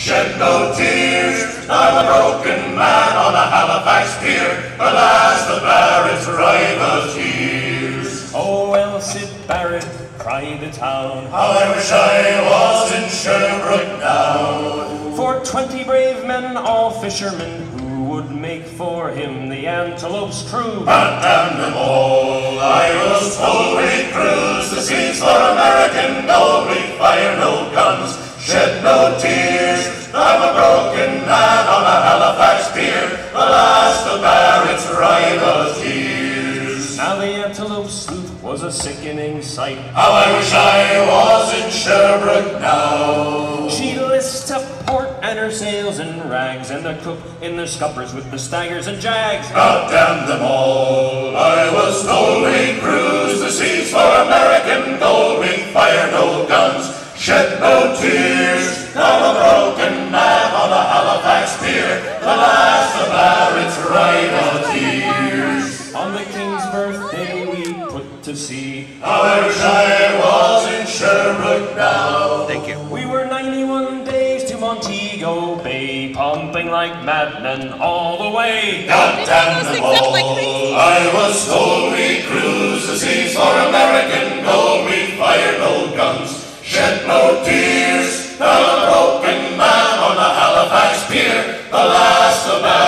shed no tears. I'm a broken man on a Halifax pier, Alas, the Barrett's privateers. Oh, Elcid Barrett, cry the town, How I wish I was in Sherbrooke now. for twenty brave men, all fishermen, who would make for him the Antelope's crew. But damn them all, I was told we cruise the seas for American gold. We fire no guns, shed no tears. I'm a Halifax pier, the last of Barrett's privateers. Now the Antelope sloop was a sickening sight. How I wish I was in Sherbrooke now. She lists to port and her sails in rags, and the cook in the scuppers with the staggers and jags. God damn them all, I was told we cruise the seas for American gold. We fire no guns, shed no tears. To sea. How I wish I was in Sherbrooke now. Thank you. We were 91 days to Montego Bay, pumping like madmen all the way. God damn them Except like all. I was told we cruise the seas for American gold. We fire no guns, shed no tears. I'm a broken man on the Halifax pier, the last of Barrett's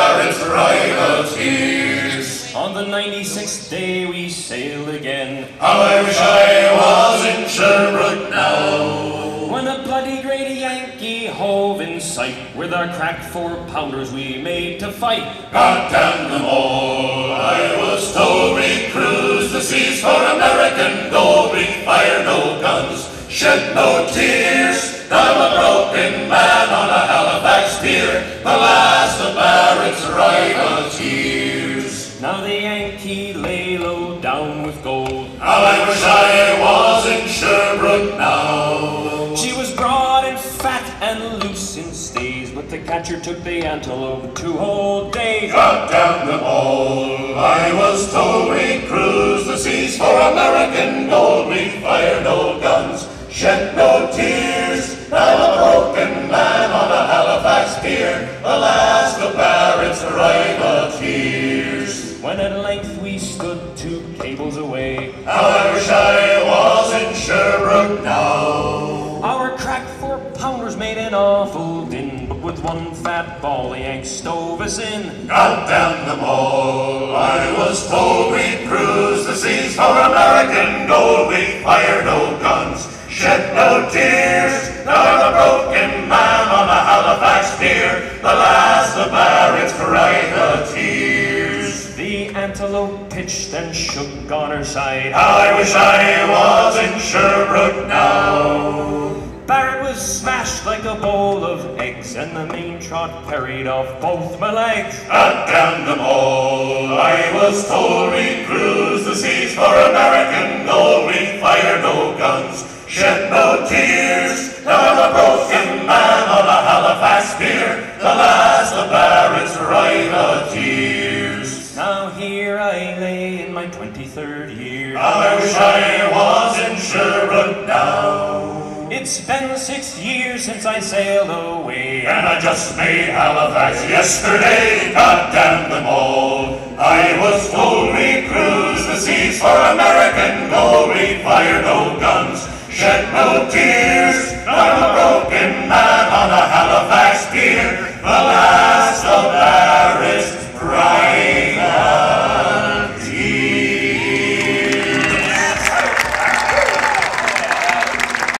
96th day we sailed again, How I wish I was in Sherbrooke now. when a bloody great Yankee hove in sight. With our cracked four pounders we made to fight. God damn them all, I was told we cruise the seas for American gold. We fire no guns, shed no tears. I'm a broken man on a Halifax pier, the last of Barrett's. Yankee lay low down with gold. How I wish I was in Sherbrooke now. She was broad and fat and loose in stays, but the catcher took the antelope two whole days. God damn them all, I was told we cruise the seas for American gold. We fired no guns, shed no we stood two cables away, How I wish I was in Sherbrooke now. our cracked four pounders made an awful din, but with one fat ball the Yanks stove us in. God damn them all, I was told we cruise the seas for American gold. We fired no guns, shed no tears. I'm a broken man on a Halifax pier, the last of Barrett's privateers. Antelope pitched and shook on her side. I wish I was in Sherbrooke now. Barrett was smashed like a bowl of eggs, and the main trot carried off both my legs. God damn them all, I was told we cruise the seas for American gold. We fire no guns, shed no tears. I'm a broken man on a Halifax pier, the last of Barrett's privateers. Now here I lay in my 23rd year. I wish I was in Sherbrooke now. It's been six years since I sailed away. And I just made Halifax yesterday, God damn them all. I was told we cruise the seas for American glory, fire no guns, shed no tears. I'm a broken man on a Halifax pier, the